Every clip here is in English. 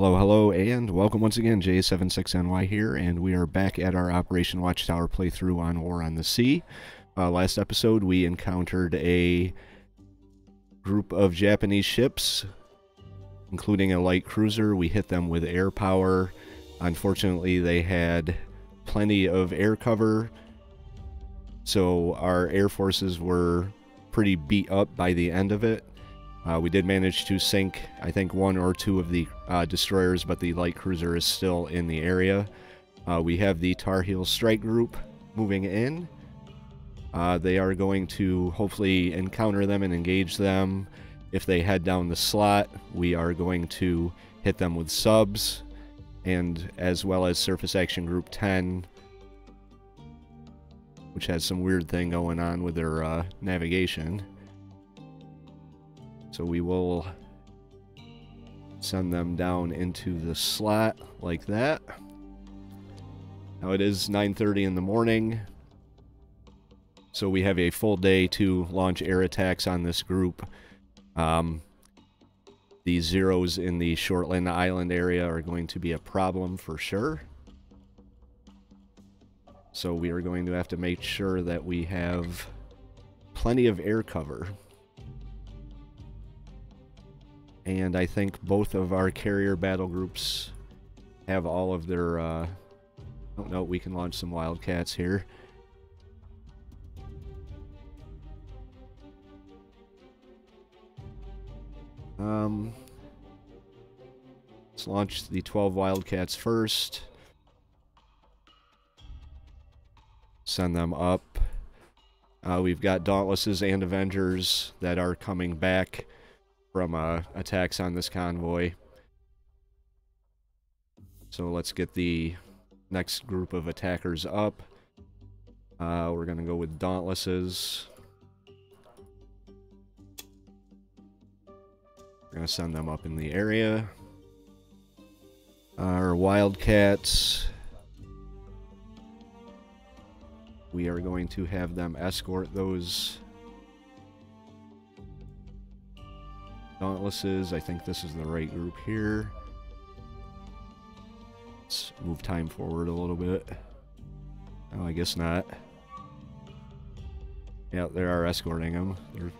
Hello, hello, and welcome once again. J76NY here, and we are back at our Operation Watchtower playthrough on War on the Sea. Uh, last episode, we encountered a group of Japanese ships, including a light cruiser. We hit them with air power. Unfortunately, they had plenty of air cover, so our air forces were pretty beat up by the end of it. Uh, we did manage to sink, I think, one or two of the uh, destroyers, but the light cruiser is still in the area. Uh, we have the Tar Heel Strike Group moving in. Uh, they are going to hopefully encounter them and engage them. If they head down the slot, we are going to hit them with subs, and as well as Surface Action Group 10, which has some weird thing going on with their uh, navigation. So we will send them down into the slot like that. Now it is 9.30 in the morning. So we have a full day to launch air attacks on this group. Um, the zeros in the Shortland Island area are going to be a problem for sure. So we are going to have to make sure that we have plenty of air cover and I think both of our carrier battle groups have all of their, uh, oh no, we can launch some Wildcats here. Um, let's launch the 12 Wildcats first. Send them up. Uh, we've got Dauntlesses and Avengers that are coming back from uh, attacks on this convoy. So let's get the next group of attackers up. Uh, we're going to go with Dauntlesses. We're going to send them up in the area. Our Wildcats. We are going to have them escort those Dauntlesses. I think this is the right group here. Let's move time forward a little bit. Oh, I guess not. Yeah, they are escorting them. They're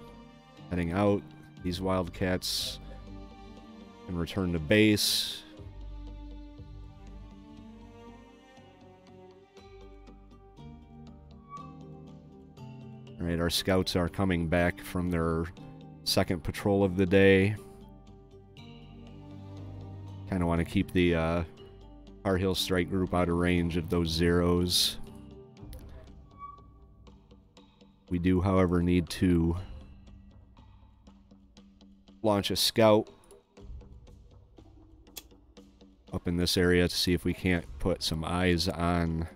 heading out. These Wildcats can return to base. Alright, our scouts are coming back from their second patrol of the day. Kind of want to keep the uh, Tar Heel Strike group out of range of those zeros. We do, however, need to launch a scout up in this area to see if we can't put some eyes on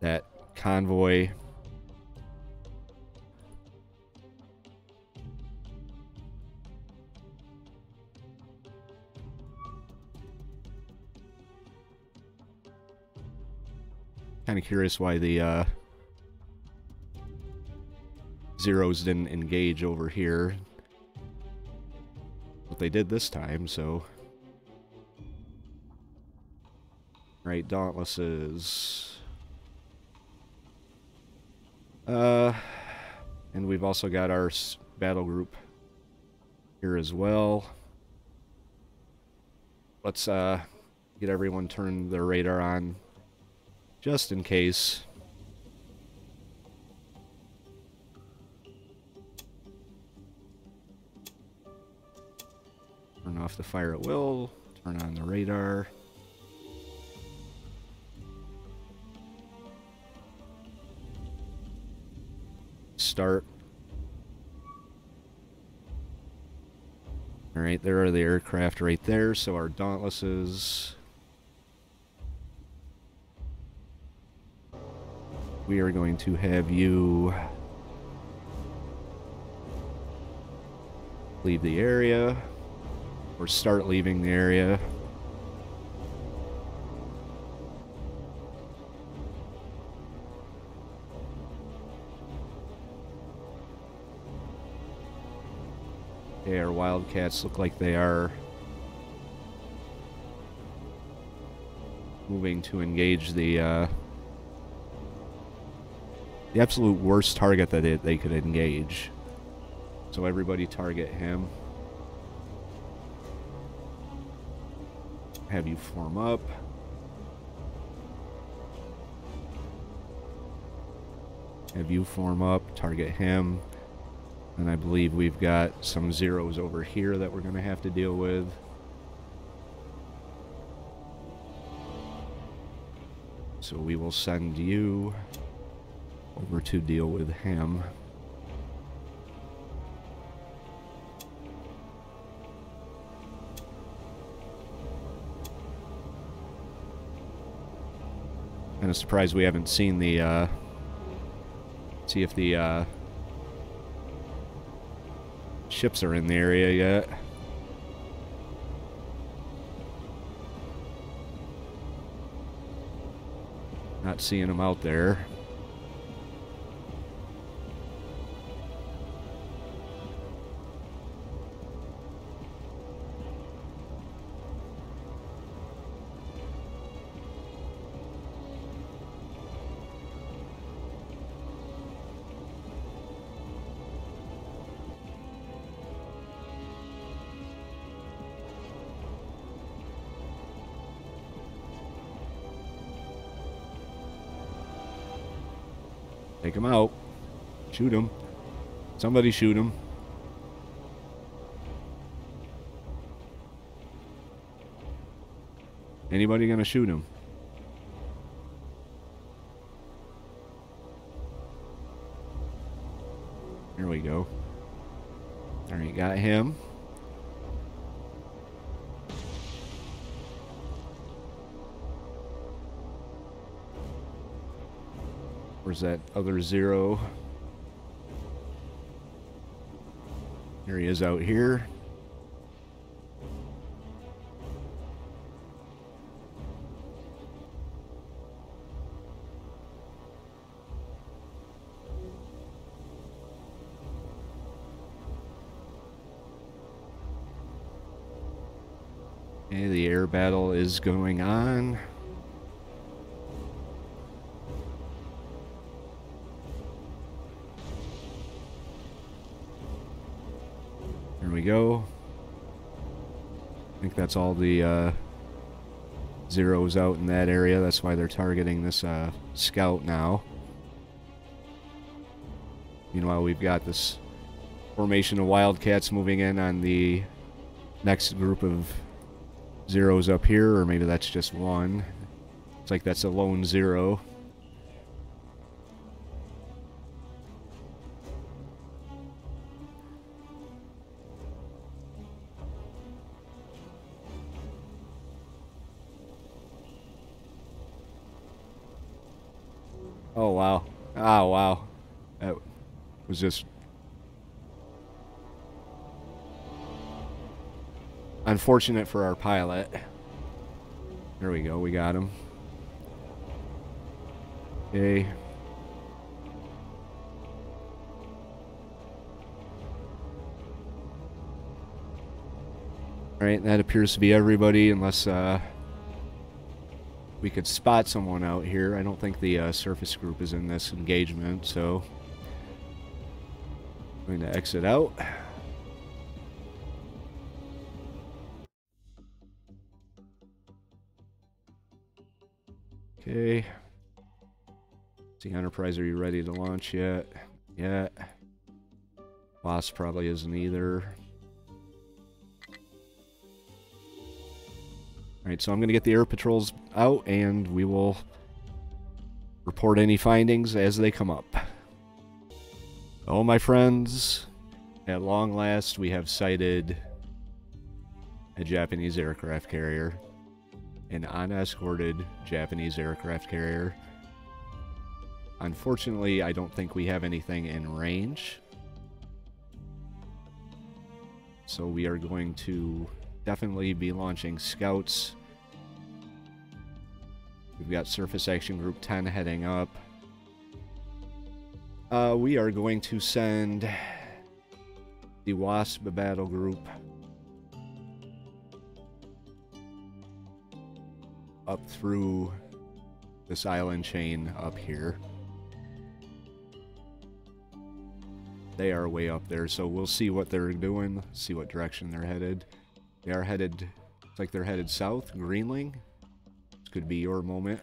that convoy kind of curious why the uh, zeros didn't engage over here. But they did this time, so... Right, Dauntlesses. Uh, and we've also got our battle group here as well. Let's uh, get everyone turn their radar on just in case. Turn off the fire at will, turn on the radar. Start. Alright, there are the aircraft right there, so our Dauntlesses we are going to have you leave the area or start leaving the area. Okay, our Wildcats look like they are moving to engage the uh, the absolute worst target that they could engage. So everybody target him. Have you form up. Have you form up, target him. And I believe we've got some zeros over here that we're going to have to deal with. So we will send you over to deal with him. Kind of surprised we haven't seen the, uh, see if the, uh, ships are in the area yet. Not seeing them out there. Him out. Shoot him. Somebody shoot him. Anybody gonna shoot him? Here we go. Alright, got him. Where's that other zero? There he is out here. Okay, the air battle is going on. We go. I think that's all the uh, zeros out in that area. That's why they're targeting this uh, scout now. Meanwhile, we've got this formation of Wildcats moving in on the next group of zeros up here, or maybe that's just one. It's like that's a lone zero. Wow. Oh, wow. That was just... Unfortunate for our pilot. There we go, we got him. Okay. Alright, that appears to be everybody unless, uh we could spot someone out here. I don't think the uh, surface group is in this engagement, so I'm going to exit out. Okay. See, Enterprise, are you ready to launch yet? Yet. Wasp probably isn't either. Alright, so I'm going to get the air patrols out and we will report any findings as they come up. Oh, my friends, at long last we have sighted a Japanese aircraft carrier, an unescorted Japanese aircraft carrier. Unfortunately, I don't think we have anything in range. So we are going to definitely be launching scouts We've got Surface Action Group 10 heading up. Uh, we are going to send the WASP battle group up through this island chain up here. They are way up there, so we'll see what they're doing, see what direction they're headed. They are headed, it's like they're headed south, Greenling. Could be your moment.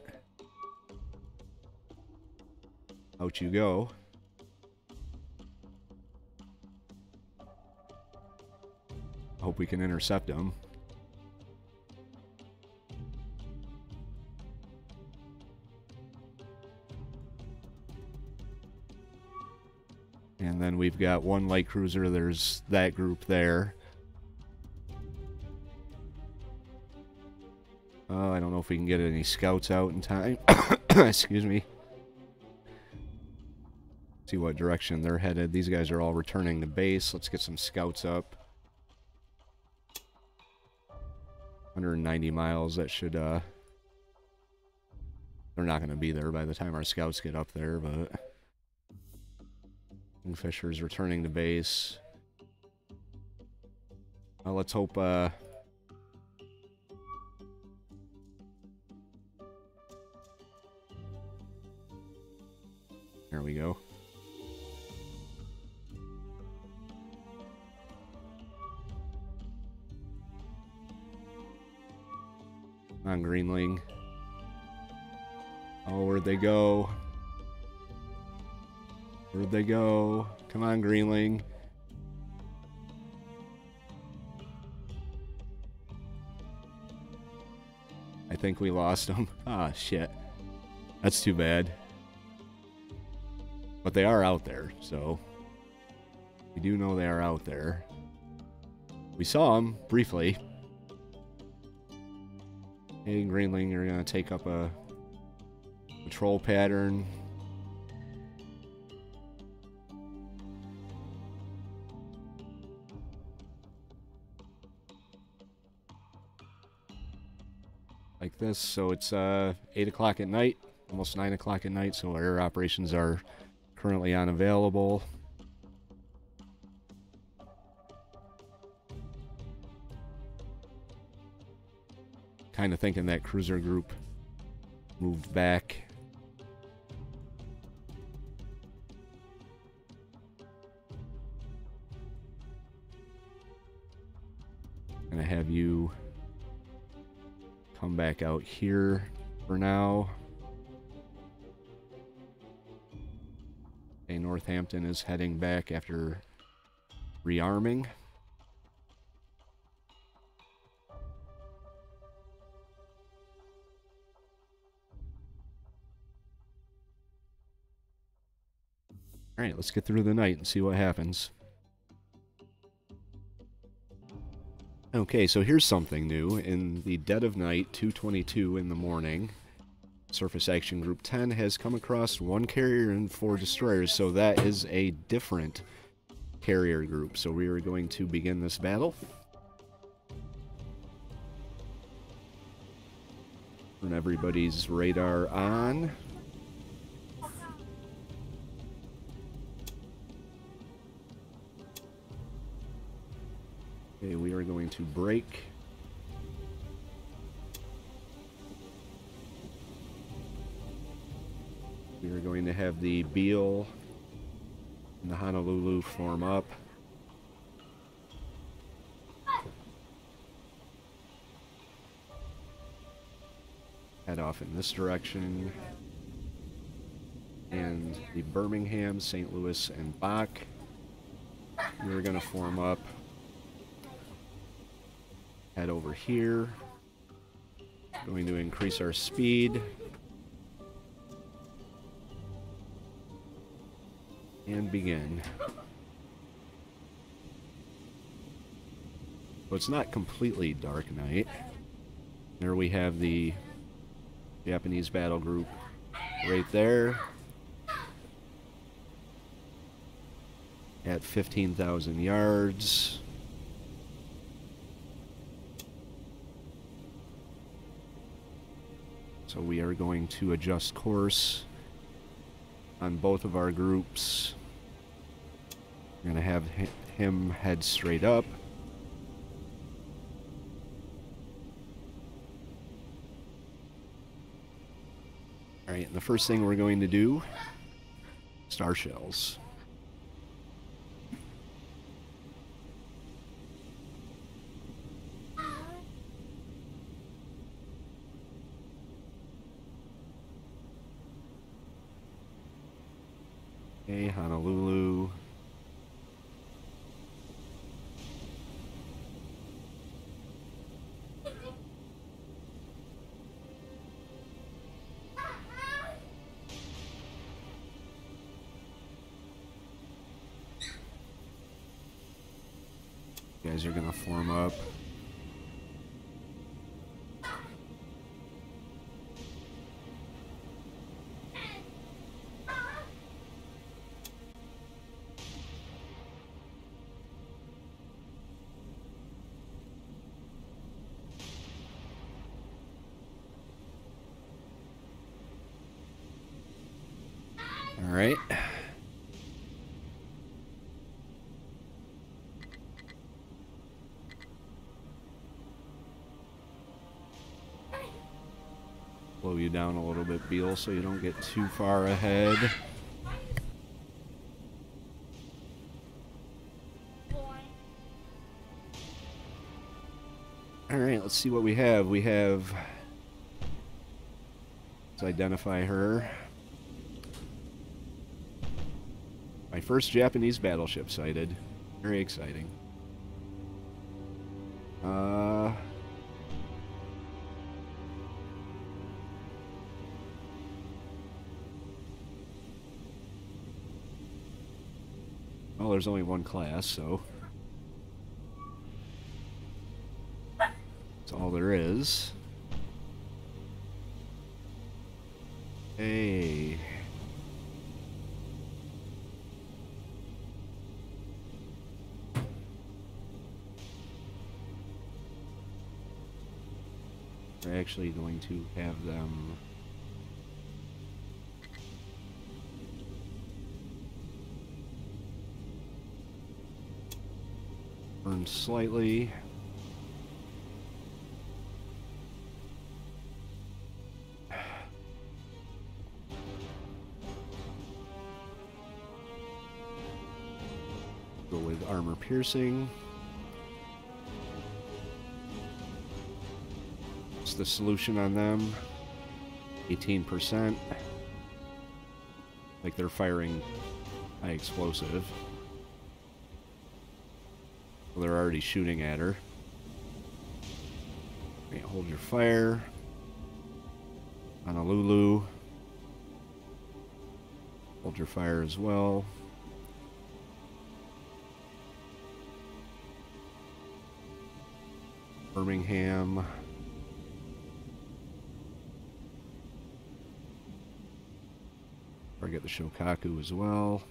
Out you go. Hope we can intercept them. And then we've got one light cruiser. There's that group there. I don't know if we can get any scouts out in time. Excuse me. See what direction they're headed. These guys are all returning to base. Let's get some scouts up. 190 miles. That should, uh... They're not going to be there by the time our scouts get up there, but... Kingfisher's returning to base. Well, let's hope, uh... go. On Greenling. Oh, where'd they go? Where'd they go? Come on, Greenling. I think we lost them. Ah, shit. That's too bad. But they are out there, so... We do know they are out there. We saw them, briefly. Hey, Greenling are going to take up a patrol pattern. like this. So it's uh, 8 o'clock at night, almost 9 o'clock at night, so air operations are currently unavailable. Kind of thinking that cruiser group moved back. Gonna have you come back out here for now. Northampton is heading back after rearming. Alright, let's get through the night and see what happens. Okay, so here's something new. In the dead of night, 222 in the morning, Surface Action Group 10 has come across one carrier and four destroyers, so that is a different carrier group. So we are going to begin this battle. Turn everybody's radar on. Okay, we are going to break. We are going to have the Beale and the Honolulu form up. Head off in this direction. And the Birmingham, St. Louis, and Bach. We're going to form up head over here. Going to increase our speed. And begin. So it's not completely dark night. There we have the Japanese battle group right there. At 15,000 yards. So we are going to adjust course on both of our groups. We're going to have him head straight up. Alright, the first thing we're going to do, star shells. Guys are gonna form up. Down a little bit, Beale, so you don't get too far ahead. All right, let's see what we have. We have. Let's identify her. My first Japanese battleship sighted. Very exciting. Uh. Well, there's only one class, so. That's all there is. Hey. We're actually going to have them slightly. Go with armor piercing. What's the solution on them? 18%. Like they're firing high explosive. They're already shooting at her. Okay, hold your fire. Honolulu. Hold your fire as well. Birmingham. Target the Shokaku as well.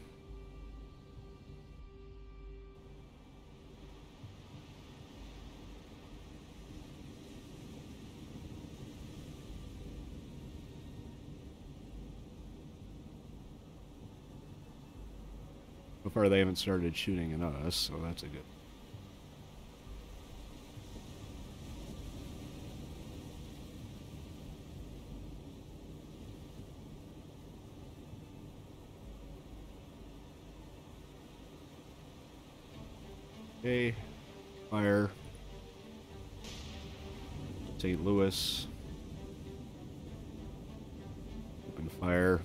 Far they haven't started shooting at us, so that's a good. Okay, fire. St. Louis. Open fire.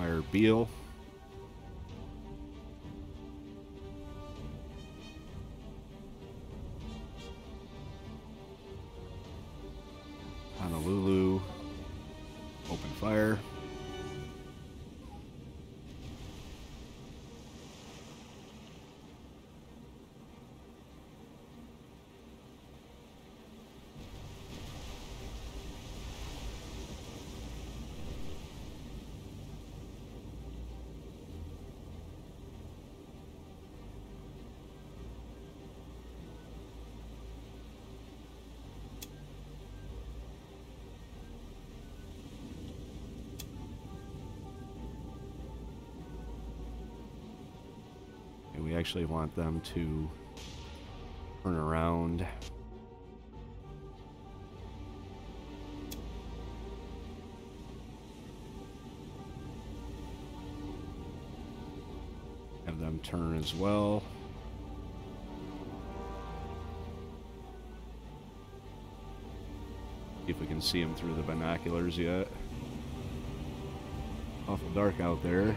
Fire Beale. actually want them to turn around. Have them turn as well. if we can see them through the binoculars yet. Awful dark out there.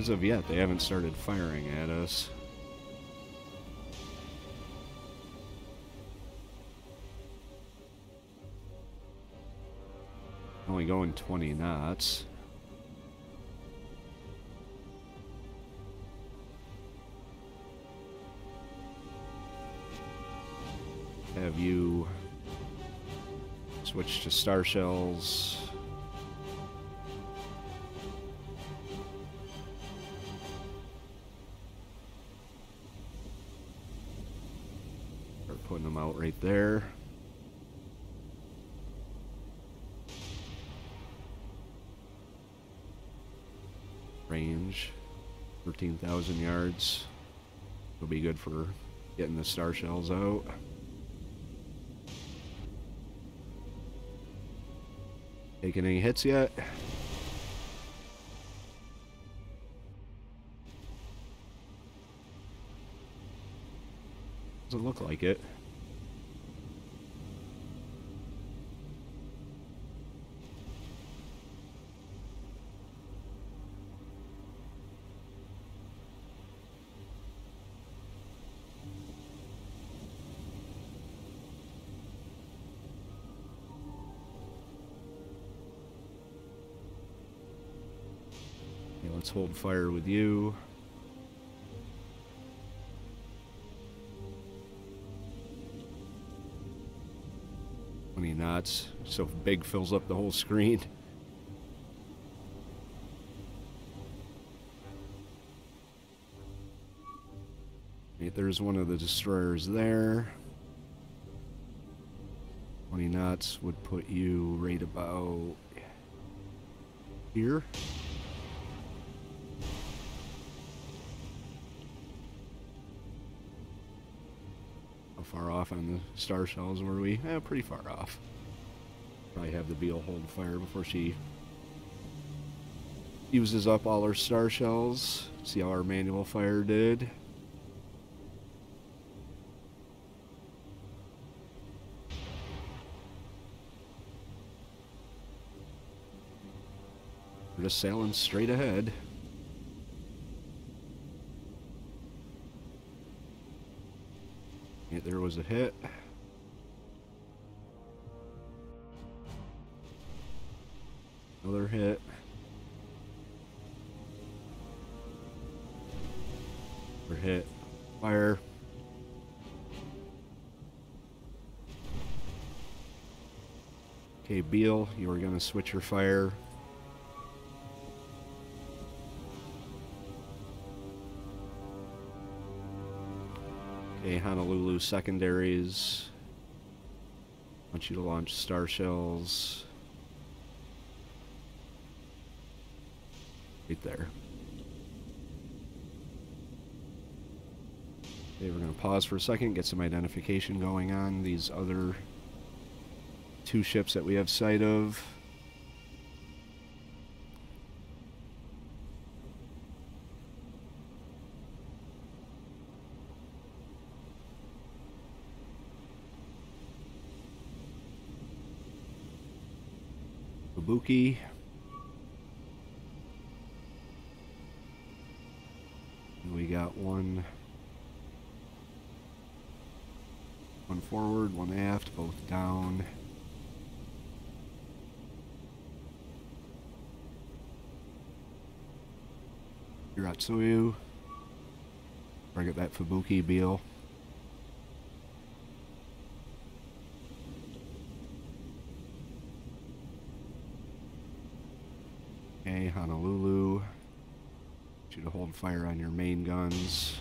As of yet, they haven't started firing at us. Only going 20 knots. Have you switched to star shells? Putting them out right there. range, 13,000 yards. It'll be good for getting the star shells out. Taking any hits yet? Doesn't look like it. Let's hold fire with you. Twenty knots. So big fills up the whole screen. There's one of the destroyers there. 20 knots would put you right about here. Far off on the star shells were we? Eh, pretty far off. Probably have the Beale hold fire before she uses up all her star shells. See how our manual fire did. We're just sailing straight ahead. Yeah, there was a hit. Another hit. Another hit. Fire. Okay, Beale, you are going to switch your fire Honolulu secondaries. I want you to launch star shells. Right there. Okay, we're going to pause for a second, get some identification going on these other two ships that we have sight of. We got one one forward, one aft, both down. Shiratsuyu. Target that Fubuki Beale. Okay, Honolulu. Get you to hold fire on your main guns.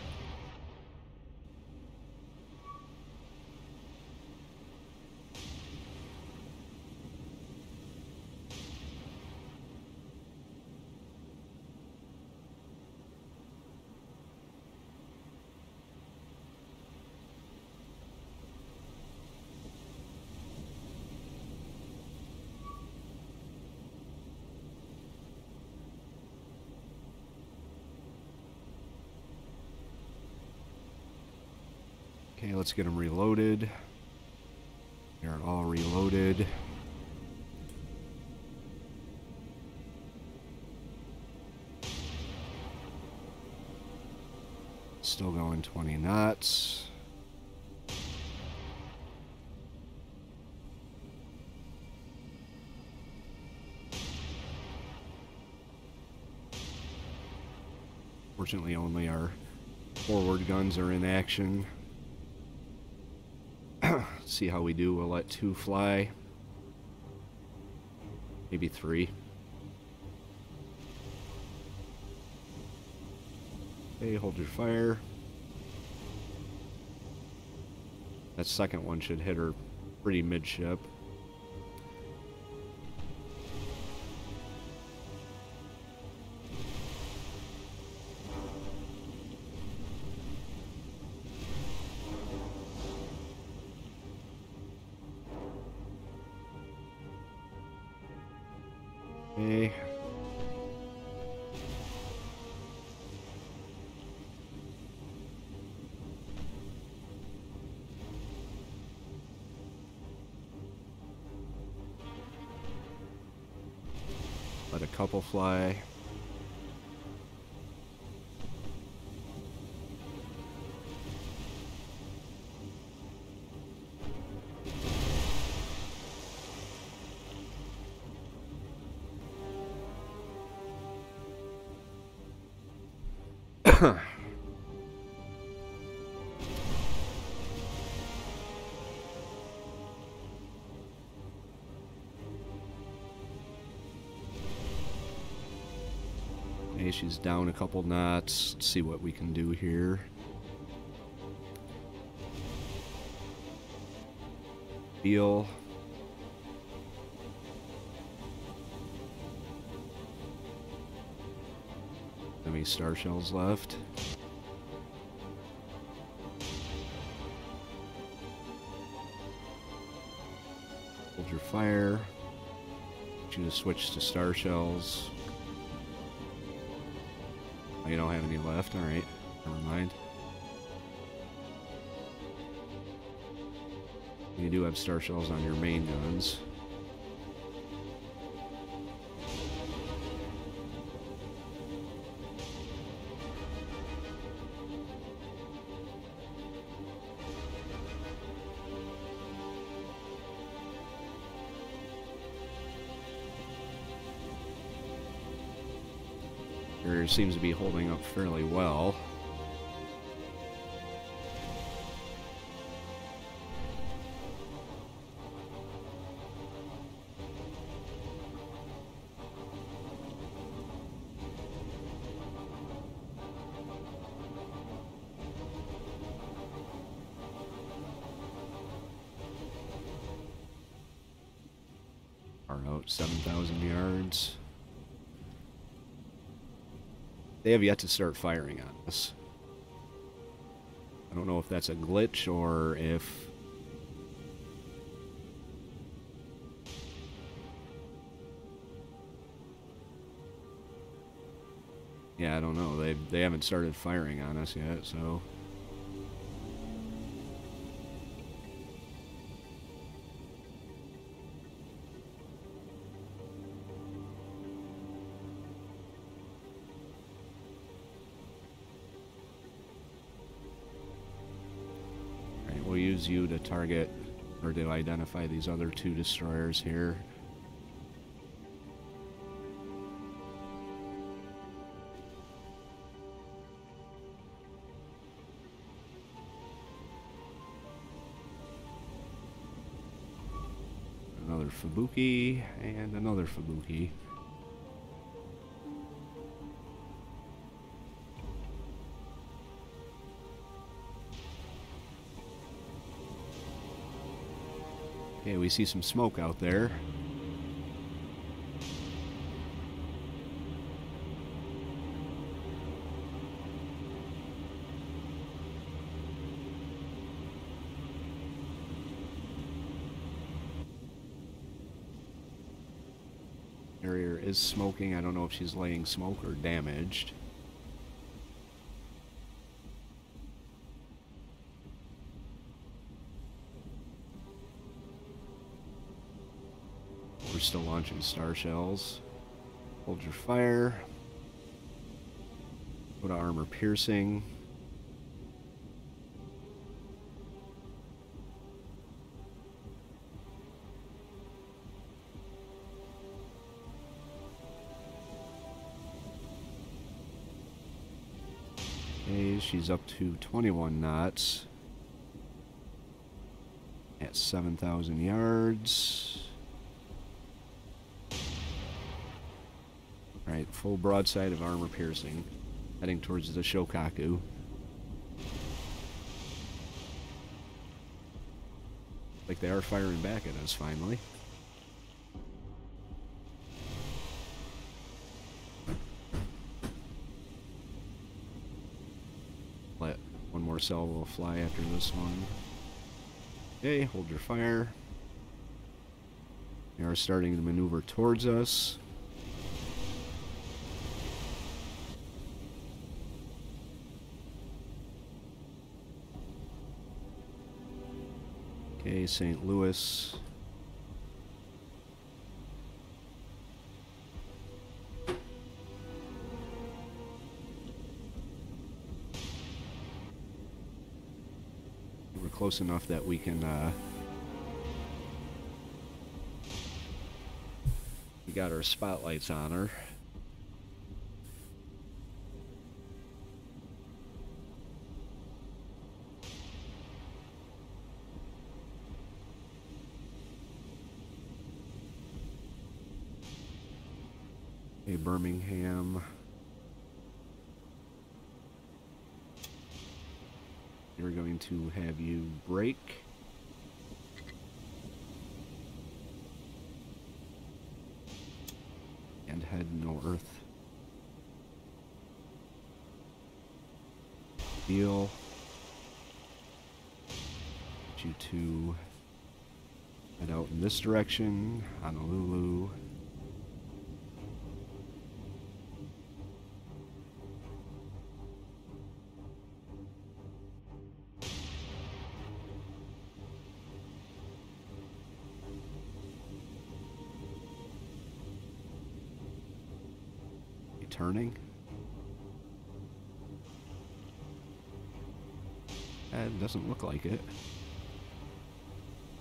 Okay, let's get them reloaded. They're all reloaded. Still going 20 knots. Fortunately, only our forward guns are in action. See how we do. We'll let two fly. Maybe three. Okay, hold your fire. That second one should hit her pretty midship. Let a couple fly. Down a couple knots. Let's see what we can do here. Feel. How many star shells left? Hold your fire. You to switch to star shells. You don't have any left? Alright. Never mind. You do have star shells on your main guns. Seems to be holding up fairly well. They have yet to start firing on us. I don't know if that's a glitch or if... Yeah, I don't know. They they haven't started firing on us yet, so... target or to identify these other two destroyers here. Another Fubuki and another Fubuki. We see some smoke out there. Carrier is smoking. I don't know if she's laying smoke or damaged. Still launching star shells. Hold your fire. Go to armor piercing. Okay, she's up to 21 knots at 7,000 yards. Full broadside of armor piercing, heading towards the Shokaku. Like they are firing back at us finally. Let one more salvo fly after this one. Okay, hold your fire. They are starting to maneuver towards us. St. Louis. We're close enough that we can, uh, we got our spotlights on her. Okay, Birmingham. We're going to have you break. And head north. Deal. Get you to head out in this direction, Honolulu. Look like it.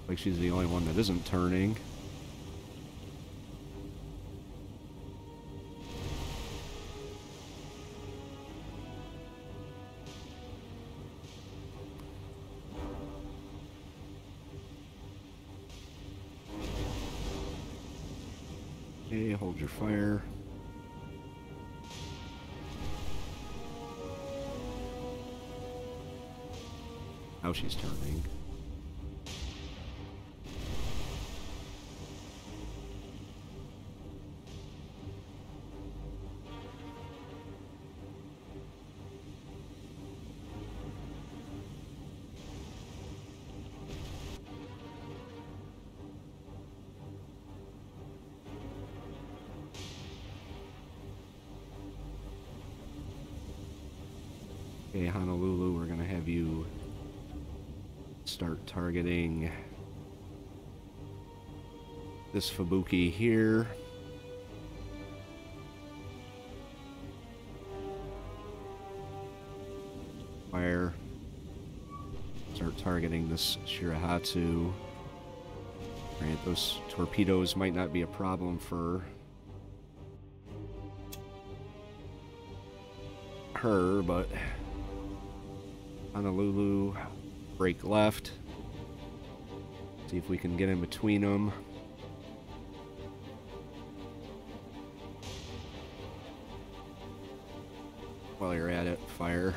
Like she's the only one that isn't turning. Okay, hold your fire. Now she's turning. This Fubuki here. Fire. Start targeting this Shiratsuyu. Right, those torpedoes might not be a problem for her, but Honolulu, break left. See if we can get in between them. While you're at it, fire.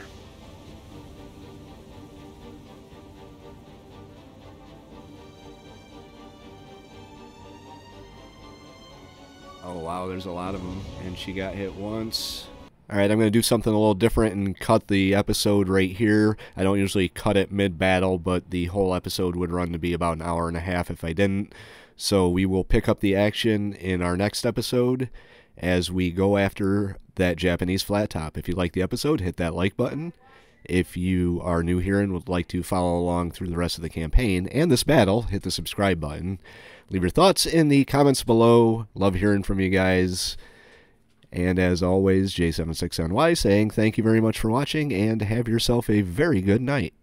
Oh wow, there's a lot of them. And she got hit once. Alright, I'm going to do something a little different and cut the episode right here. I don't usually cut it mid-battle, but the whole episode would run to be about an hour and a half if I didn't. So we will pick up the action in our next episode as we go after that Japanese flat top. If you like the episode, hit that like button. If you are new here and would like to follow along through the rest of the campaign and this battle, hit the subscribe button. Leave your thoughts in the comments below. Love hearing from you guys. And as always, J76NY saying thank you very much for watching and have yourself a very good night.